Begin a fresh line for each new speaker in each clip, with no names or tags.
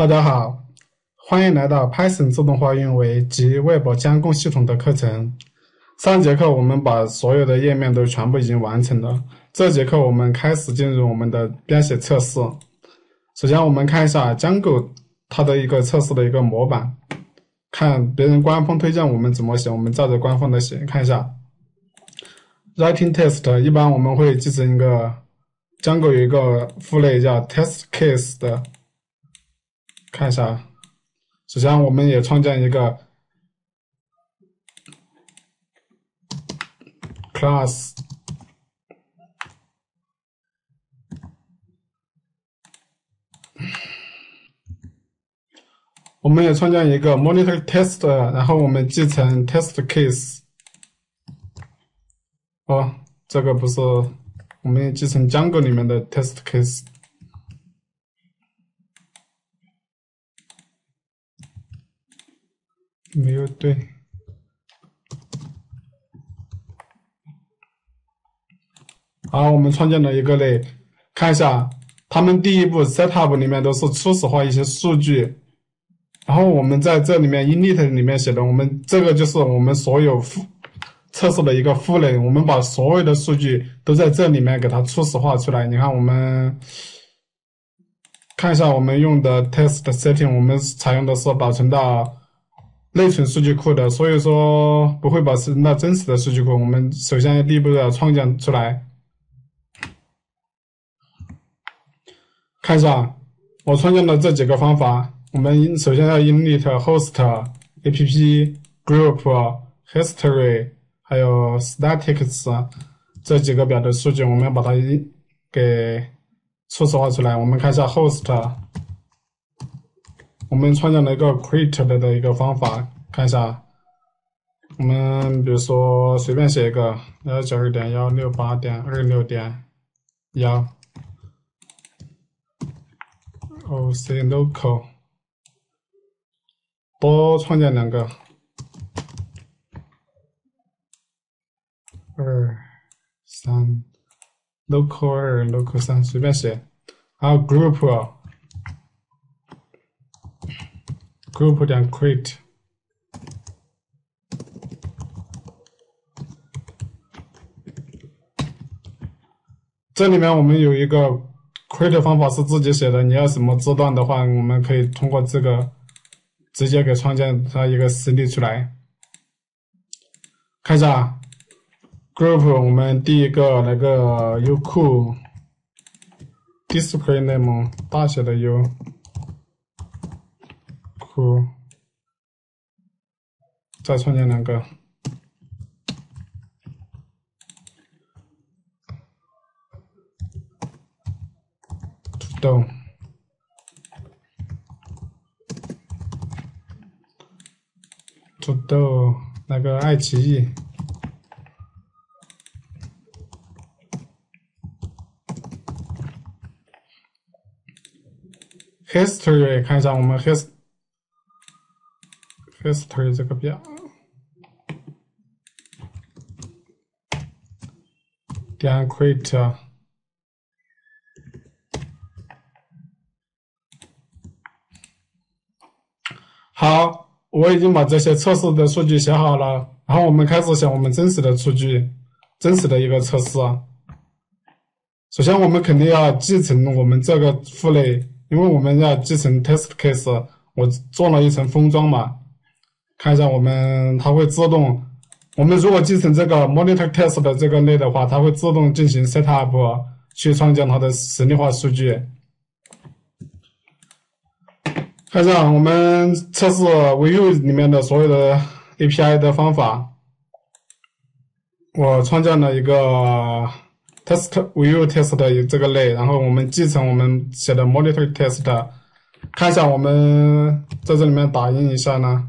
大家好，欢迎来到 Python 自动化运维及 Web 监控系统的课程。上节课我们把所有的页面都全部已经完成了，这节课我们开始进入我们的编写测试。首先我们看一下 Django 它的一个测试的一个模板，看别人官方推荐我们怎么写，我们照着官方的写。看一下 Writing Test，一般我们会继承一个 Django 有一个副类叫 Test Case 的。看一下，首先我们也创建一个 class，我们也创建一个 monitor test，然后我们继承 test case。哦，这个不是，我们也继承 Django 里面的 test case。没有对，好，我们创建了一个类，看一下，他们第一步 setup 里面都是初始化一些数据，然后我们在这里面 init 里面写的，我们这个就是我们所有复测试的一个负类，我们把所有的数据都在这里面给它初始化出来。你看，我们看一下我们用的 test setting，我们采用的是保存到。内存数据库的，所以说不会保持那真实的数据库。我们首先第一步要创建出来，看一下我创建的这几个方法。我们首先要 init host app group history 还有 statics 这几个表的数据，我们要把它给初始化出来。我们看一下 host。我们创建了一个 create 的的一个方法，看一下。我们比如说随便写一个幺九二点幺六八点二六点幺，OC local，多创建两个，二三，local 二 local 三随便写，还有 group。Group 点 create，这里面我们有一个 create 方法是自己写的，你要什么字段的话，我们可以通过这个直接给创建它一个实例出来。看一下 group，我们第一个那个优酷 display name 大写的 U。再创建两个，土豆，土豆，那个爱奇艺，history，看一下我们 history。History 这个表，点 create，好，我已经把这些测试的数据写好了，然后我们开始写我们真实的数据，真实的一个测试。首先，我们肯定要继承我们这个父类，因为我们要继承 test case，我做了一层封装嘛。看一下，我们它会自动。我们如果继承这个 monitor test 的这个类的话，它会自动进行 setup 去创建它的实例化数据。看一下我们测试 view 里面的所有的 API 的方法。我创建了一个 test view test 的这个类，然后我们继承我们写的 monitor test。看一下，我们在这里面打印一下呢。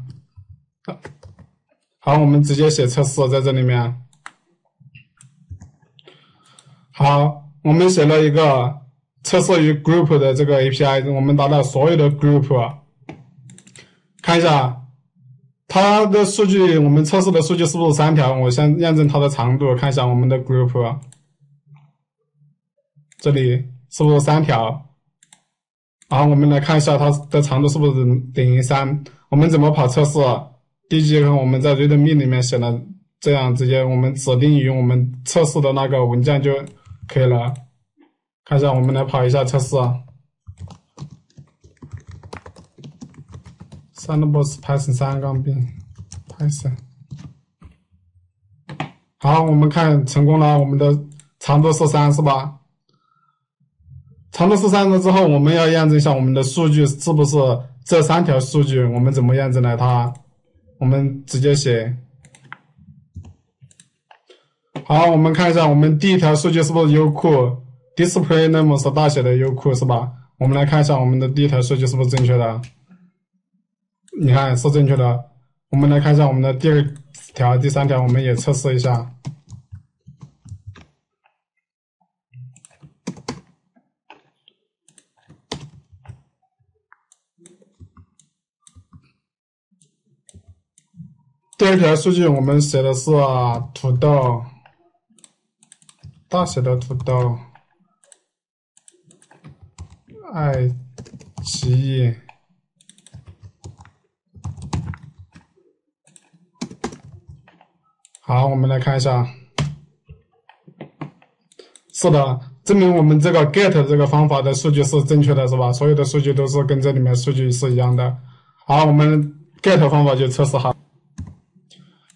好，我们直接写测试在这里面。好，我们写了一个测试于 group 的这个 API，我们达到所有的 group，看一下它的数据，我们测试的数据是不是三条？我先验证它的长度，看一下我们的 group，这里是不是三条？好，我们来看一下它的长度是不是等于三。我们怎么跑测试？第一节课我们在 readme 里面写了，这样直接我们指定于我们测试的那个文件就可以了。看一下，我们来跑一下测试。Sandbox Python 三杠 B Python。好，我们看成功了，我们的长度是三，是吧？长度是三了之后，我们要验证一下我们的数据是不是这三条数据。我们怎么验证呢？它，我们直接写。好，我们看一下我们第一条数据是不是优酷？Display name 是大写的优酷是吧？我们来看一下我们的第一条数据是不是正确的？你看是正确的。我们来看一下我们的第二条、第三条，我们也测试一下。第二条数据我们写的是土豆，大写的土豆，爱奇艺。好，我们来看一下，是的，证明我们这个 get 这个方法的数据是正确的，是吧？所有的数据都是跟这里面数据是一样的。好，我们 get 方法就测试好。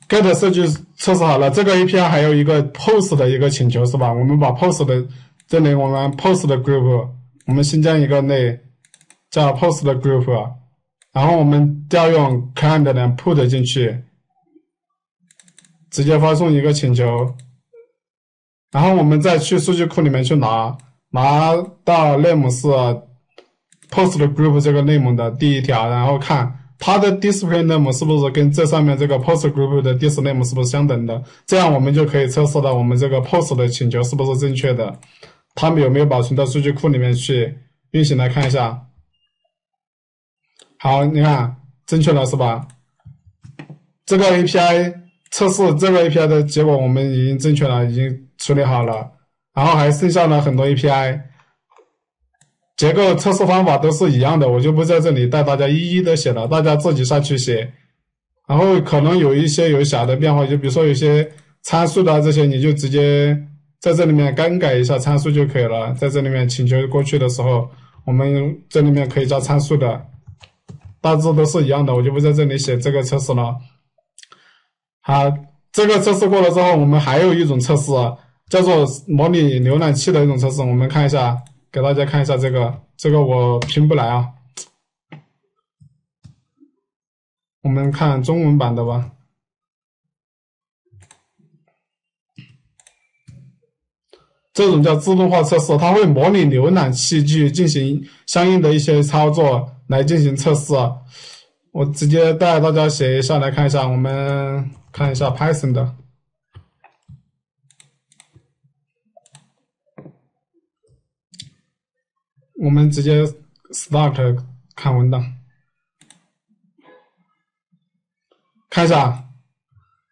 Get 数据测试好了，这个 API 还有一个 post 的一个请求是吧？我们把 post 的这里我们 post 的 group，我们新建一个类叫 post 的 group，然后我们调用 client 的 put 进去，直接发送一个请求，然后我们再去数据库里面去拿，拿到 name 是 post 的 group 这个 name 的第一条，然后看。它的 display name 是不是跟这上面这个 post group 的 display name 是不是相等的？这样我们就可以测试到我们这个 post 的请求是不是正确的，它们有没有保存到数据库里面去运行来看一下。好，你看正确了是吧？这个 API 测试这个 API 的结果我们已经正确了，已经处理好了，然后还剩下了很多 API。结构测试方法都是一样的，我就不在这里带大家一一的写了，大家自己下去写。然后可能有一些有小的变化，就比如说有些参数的这些，你就直接在这里面更改一下参数就可以了。在这里面请求过去的时候，我们这里面可以加参数的，大致都是一样的，我就不在这里写这个测试了。好，这个测试过了之后，我们还有一种测试，叫做模拟浏览器的一种测试，我们看一下。给大家看一下这个，这个我拼不来啊。我们看中文版的吧。这种叫自动化测试，它会模拟浏览器去进行相应的一些操作来进行测试。我直接带大家写一下来看一下，我们看一下 Python 的。我们直接 start 看文档，看一下，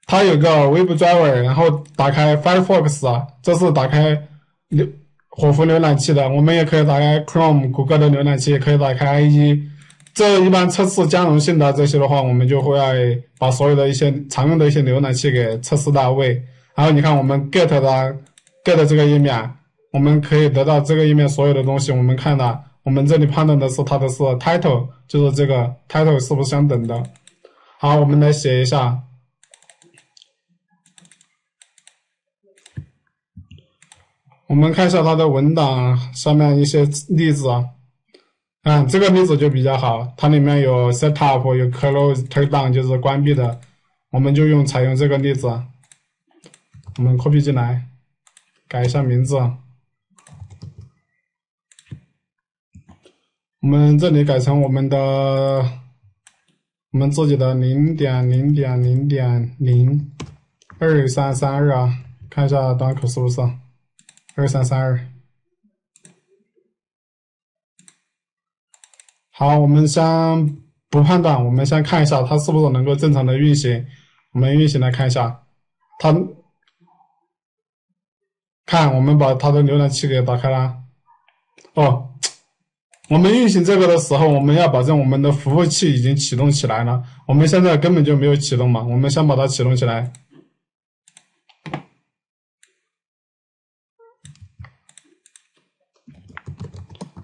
它有个 WebDriver，然后打开 Firefox，这是打开浏火狐浏览器的。我们也可以打开 Chrome，谷歌的浏览器也可以打开 IE。这一般测试兼容性的这些的话，我们就会把所有的一些常用的一些浏览器给测试到位。然后你看我们 get 的 get 这个页面。我们可以得到这个页面所有的东西。我们看到，我们这里判断的是它的是 title，就是这个 title 是不是相等的？好，我们来写一下。我们看一下它的文档上面一些例子啊，嗯这个例子就比较好，它里面有 setup，有 close turn down，就是关闭的，我们就用采用这个例子，我们 copy 进来，改一下名字。我们这里改成我们的，我们自己的零点零点零点零二三三二啊，看一下端口是不是二三三二。好，我们先不判断，我们先看一下它是不是能够正常的运行。我们运行来看一下，它看我们把它的浏览器给打开了，哦。我们运行这个的时候，我们要保证我们的服务器已经启动起来了。我们现在根本就没有启动嘛，我们先把它启动起来。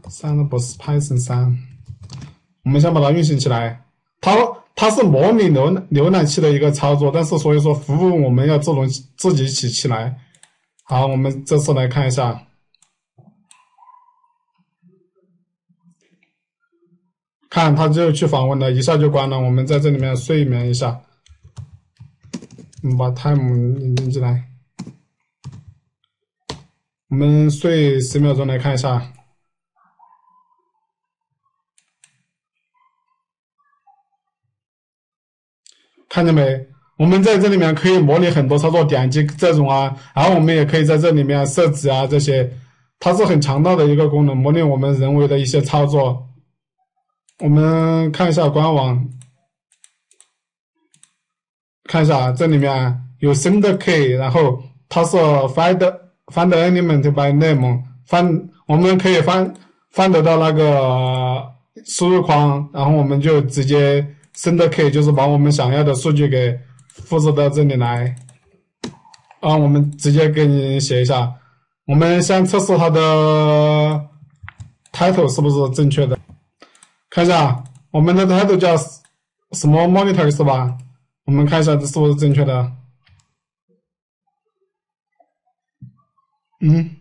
Sandbox Python 三，我们先把它运行起来。它它是模拟浏浏览器的一个操作，但是所以说服务我们要自动自己起起来。好，我们这次来看一下。看，他就去访问了，一下就关了。我们在这里面睡眠一下，我们把 time 引进进来，我们睡十秒钟来看一下，看见没？我们在这里面可以模拟很多操作，点击这种啊，然后我们也可以在这里面设置啊，这些，它是很强大的一个功能，模拟我们人为的一些操作。我们看一下官网，看一下这里面有 send key，然后它是 find find element by name，翻我们可以翻翻得到那个输入框，然后我们就直接 send key，就是把我们想要的数据给复制到这里来。啊，我们直接给你写一下，我们先测试它的 title 是不是正确的。看一下我们的 title 叫什么 monitor 是吧？我们看一下这是不是正确的？嗯。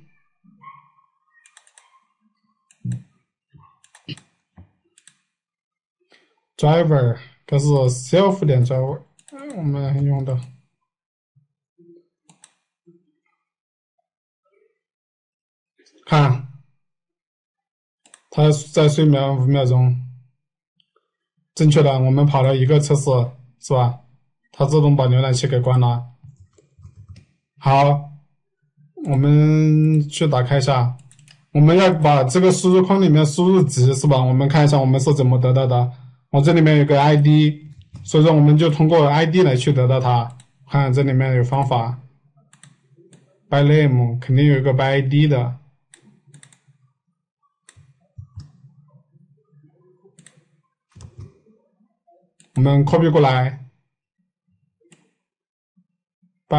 driver 它是 self 点 driver，我们用的。看，它在睡眠五秒钟，正确的，我们跑了一个测试，是吧？它自动把浏览器给关了。好，我们去打开一下，我们要把这个输入框里面输入值，是吧？我们看一下我们是怎么得到的。我这里面有个 ID，所以说我们就通过 ID 来去得到它。看这里面有方法，by name 肯定有一个 by ID 的。我们 copy 过来，把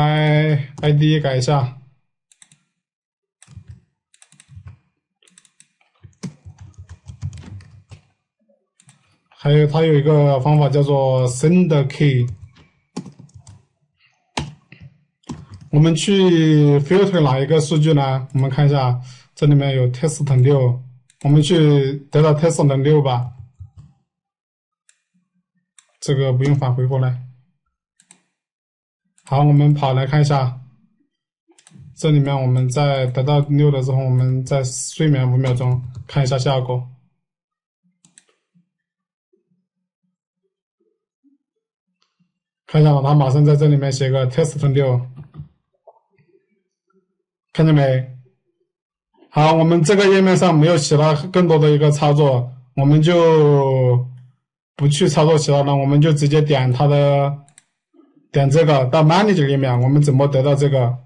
ID 改一下。还有，它有一个方法叫做 send key。我们去 filter 哪一个数据呢？我们看一下，这里面有 test 六，我们去得到 test 六吧。这个不用返回过来。好，我们跑来看一下，这里面我们在得到六的时候，我们在睡眠五秒钟看一下效果。看一下，他马上在这里面写个 test 六，看见没？好，我们这个页面上没有其他更多的一个操作，我们就。不去操作其他的，我们就直接点它的，点这个到 Manager 页面，我们怎么得到这个？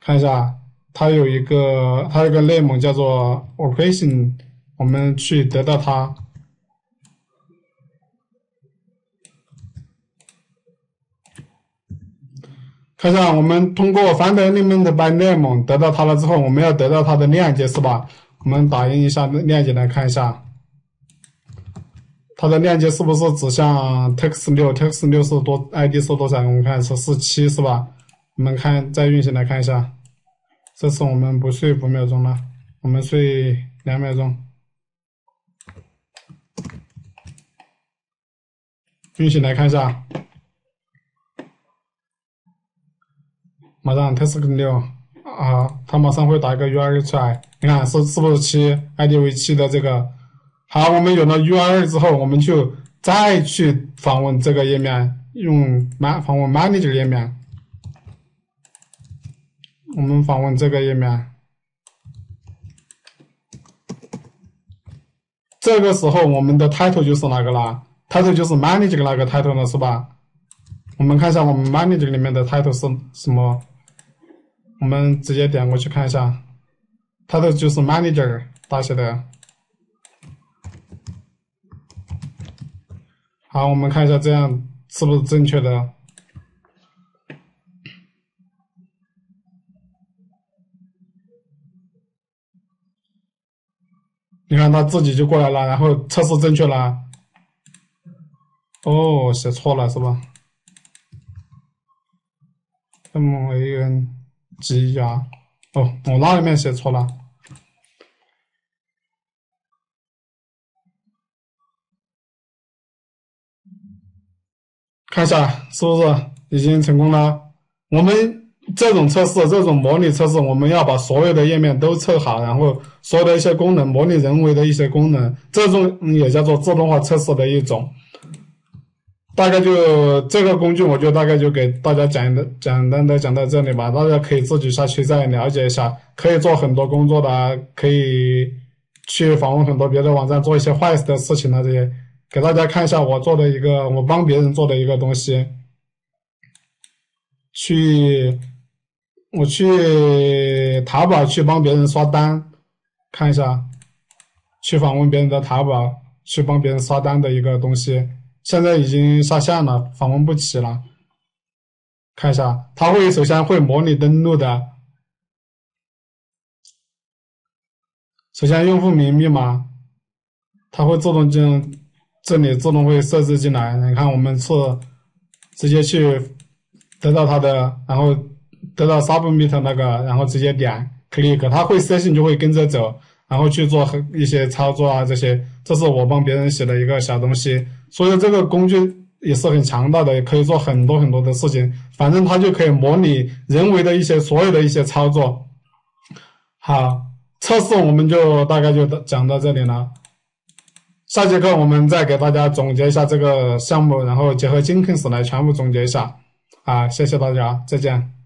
看一下，它有一个，它有个内蒙叫做 Operation，我们去得到它。看一下，我们通过 Find Element by Name 得到它了之后，我们要得到它的链接是吧？我们打印一下链接来看一下。它的链接是不是指向 text 六？text 六是多 ID 是多少？我们看是四七是吧？我们看再运行来看一下，这次我们不睡五秒钟了，我们睡两秒钟。运行来看一下，马上 text 六啊，它马上会打一个 URL 出来，你看是是不是七 ID 为七的这个？好，我们有了 URL 之后，我们就再去访问这个页面，用 Man 访问 Manager 页面。我们访问这个页面，这个时候我们的 Title 就是哪个啦？Title 就是 Manager 那个 Title 了，是吧？我们看一下我们 Manager 里面的 Title 是什么？我们直接点过去看一下，Title 就是 Manager 大写的。好，我们看一下这样是不是正确的。你看他自己就过来了，然后测试正确了。哦，写错了是吧？M A N G R，哦，我那里面写错了。看一下是不是已经成功了？我们。这种测试，这种模拟测试，我们要把所有的页面都测好，然后所有的一些功能，模拟人为的一些功能，这种也叫做自动化测试的一种。大概就这个工具，我就大概就给大家讲的简单的讲到这里吧，大家可以自己下去再了解一下，可以做很多工作的，可以去访问很多别的网站做一些坏事的事情的这些，给大家看一下我做的一个，我帮别人做的一个东西，去。我去淘宝去帮别人刷单，看一下，去访问别人的淘宝去帮别人刷单的一个东西，现在已经下线了，访问不起了。看一下，它会首先会模拟登录的，首先用户名密码，它会自动进这里自动会设置进来。你看，我们是直接去得到它的，然后。得到 submit 那个，然后直接点 click，它会设性就会跟着走，然后去做一些操作啊这些。这是我帮别人写的一个小东西，所以这个工具也是很强大的，也可以做很多很多的事情。反正它就可以模拟人为的一些所有的一些操作。好，测试我们就大概就讲到这里了。下节课我们再给大家总结一下这个项目，然后结合金坑史来全部总结一下。啊，谢谢大家，再见。